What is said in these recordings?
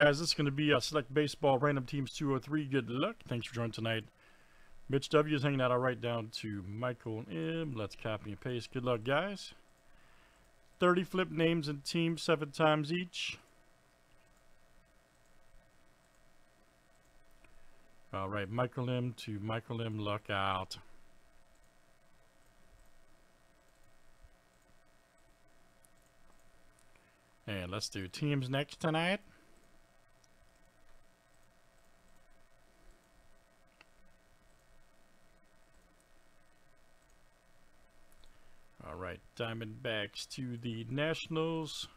Guys, this is going to be a Select Baseball Random Teams 203. Good luck. Thanks for joining tonight. Mitch W is hanging out. I'll write down to Michael M. Let's copy and paste. Good luck, guys. 30 flip names and teams, seven times each. All right, Michael M to Michael M. Luck out. And let's do teams next tonight. Right, Diamondbacks to the Nationals.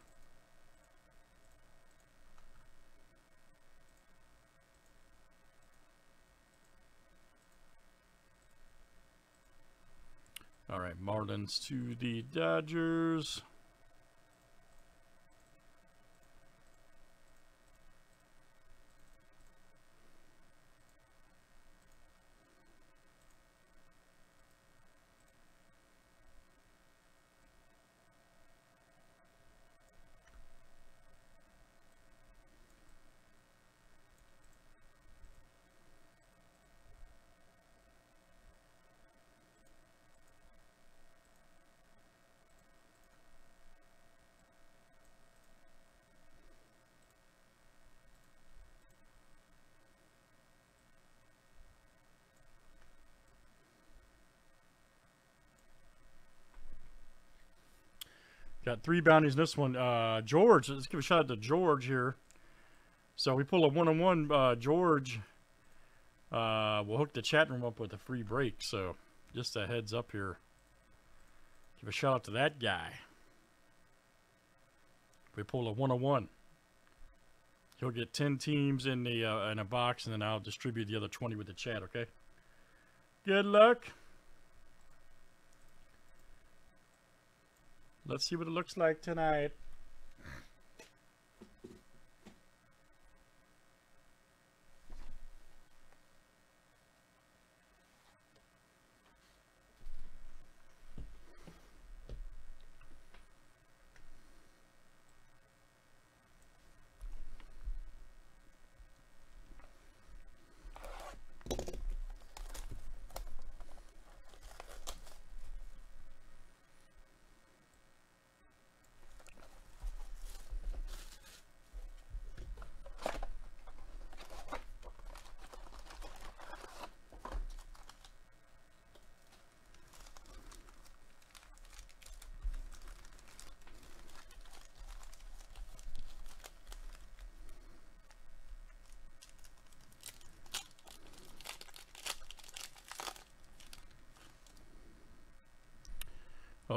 All right, Marlins to the Dodgers. Got three bounties in this one. Uh, George, let's give a shout out to George here. So we pull a one-on-one. Uh, George uh, will hook the chat room up with a free break. So just a heads up here. Give a shout out to that guy. We pull a one-on-one. He'll get 10 teams in the uh, in a box, and then I'll distribute the other 20 with the chat, okay? Good luck. Let's see what it looks like tonight.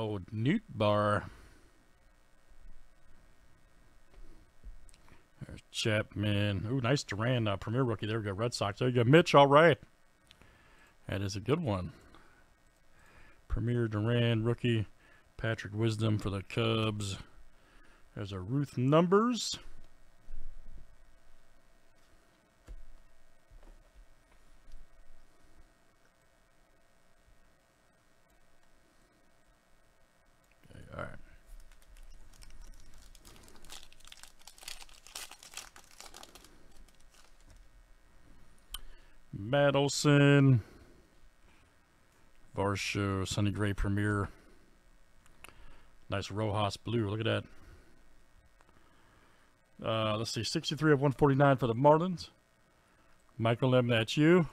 Oh, bar. There's Chapman. Ooh, nice Duran, uh, premier rookie. There we go, Red Sox. There you go, Mitch. All right. That is a good one. Premier Duran, rookie. Patrick Wisdom for the Cubs. There's a Ruth Numbers. Madelson. Varsho, Sonny Gray Premier. Nice Rojas blue. Look at that. Uh, let's see. 63 of 149 for the Marlins. Michael M. That's you.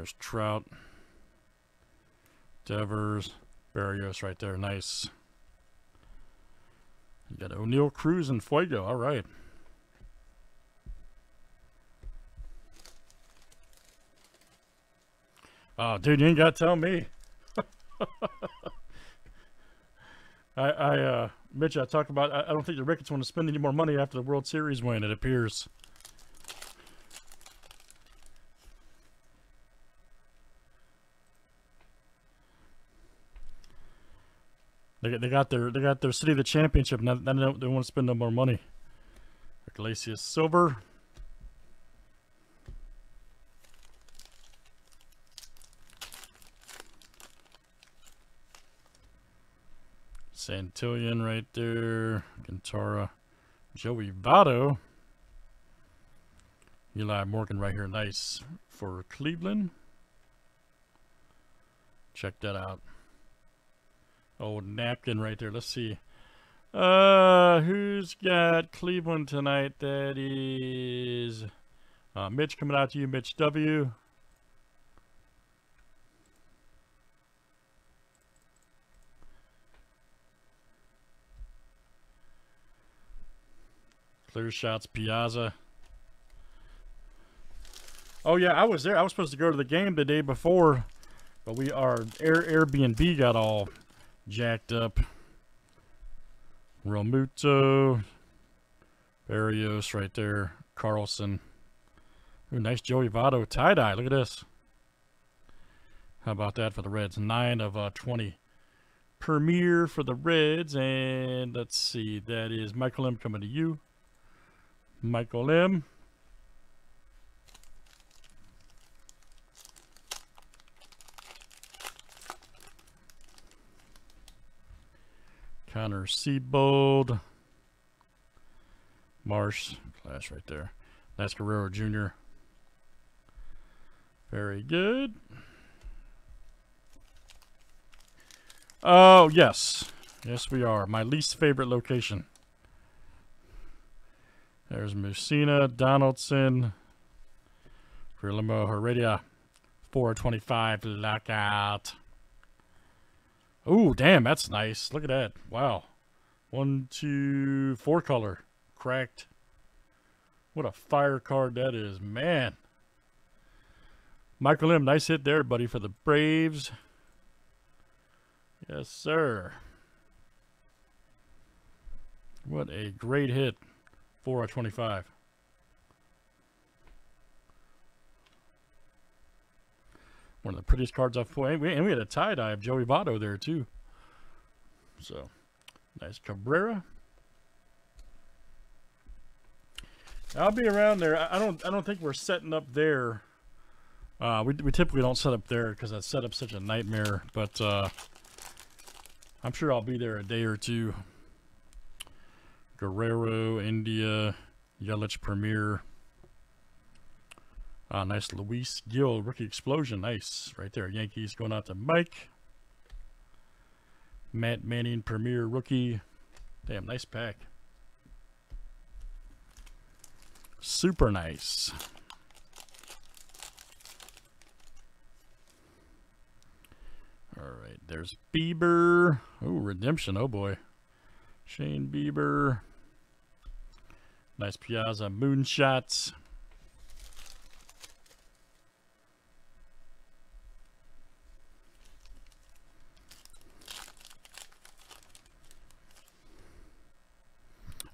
There's Trout. Devers. Barrios right there. Nice. You got O'Neill, Cruz, and Fuego. All right. Oh, dude, you ain't got to tell me. I, I, uh, Mitch, I talk about, I, I don't think the Ricketts want to spend any more money after the World Series win, it appears. They, they got their they got their city of the championship. Now they don't they want to spend no more money. Iglesias silver. Santillan right there. Alcantara. Joey Votto. Eli Morgan right here. Nice for Cleveland. Check that out. Old napkin right there. Let's see. Uh, who's got Cleveland tonight? That is uh, Mitch coming out to you, Mitch W. Clear shots, Piazza. Oh yeah, I was there. I was supposed to go to the game the day before, but we our Air Airbnb got all jacked up. Realmuto, Barrios right there, Carlson. Ooh, nice Joey Votto tie-dye. Look at this. How about that for the Reds? 9 of uh, 20. Premier for the Reds. And let's see. That is Michael M. coming to you. Michael M. Connor Seabold. Marsh. Class right there. That's Guerrero Jr. Very good. Oh, yes. Yes, we are. My least favorite location. There's Mussina, Donaldson, Guillermo Heredia, 425 lockout. Oh, damn, that's nice. Look at that. Wow. One, two, four color. Cracked. What a fire card that is. Man. Michael M, nice hit there, buddy, for the Braves. Yes, sir. What a great hit. 4 out 25. One of the prettiest cards I've played. And we had a tie-dye of Joey Votto there, too. So, nice Cabrera. I'll be around there. I don't. I don't think we're setting up there. Uh, we we typically don't set up there because that setup's such a nightmare. But uh, I'm sure I'll be there a day or two. Guerrero, India, Yelich Premier. Ah, nice Luis Gil rookie explosion. Nice. Right there. Yankees going out to Mike. Matt Manning, Premier rookie. Damn, nice pack. Super nice. All right, there's Bieber. Oh, redemption. Oh, boy. Shane Bieber. Nice Piazza moonshots.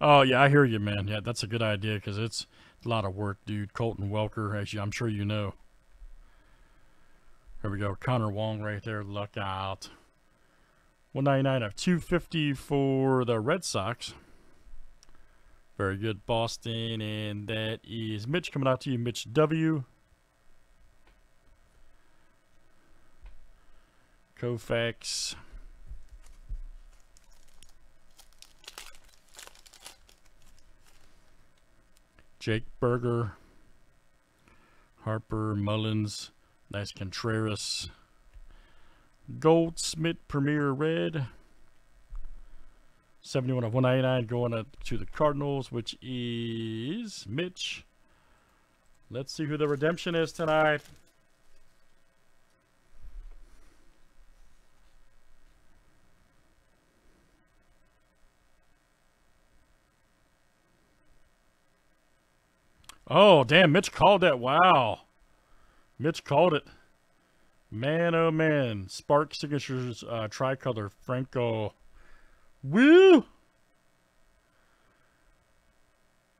Oh yeah, I hear you, man. Yeah, that's a good idea because it's a lot of work, dude. Colton Welker, as you, I'm sure you know. Here we go, Connor Wong right there. Look out. 199 of 250 for the Red Sox. Very good, Boston. And that is Mitch coming out to you, Mitch W. Koufax. Jake Burger, Harper, Mullins. Nice Contreras. Goldschmidt Premier Red. 71 of 199 going up to the Cardinals, which is Mitch. Let's see who the redemption is tonight. Oh, damn, Mitch called that. Wow. Mitch called it. Man, oh man. Spark Signatures uh, Tricolor. Franco. Woo!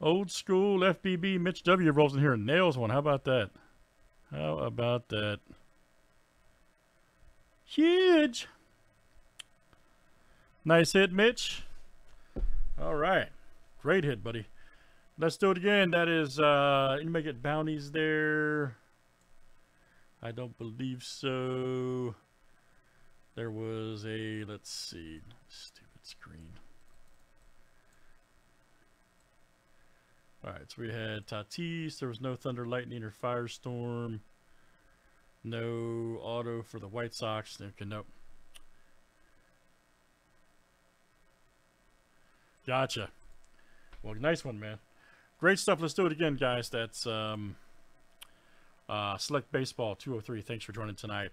Old school FBB Mitch W rolls in here and nails one. How about that? How about that? Huge. Nice hit, Mitch. All right. Great hit, buddy. Let's do it again. That is, uh, you may get bounties there. I don't believe so. There was a, let's see, stupid screen. All right, so we had Tatis. There was no thunder, lightning, or firestorm. No auto for the White Sox. Okay, nope. Gotcha. Well, nice one, man. Great stuff. Let's do it again, guys. That's um, uh, Select Baseball 203. Thanks for joining tonight.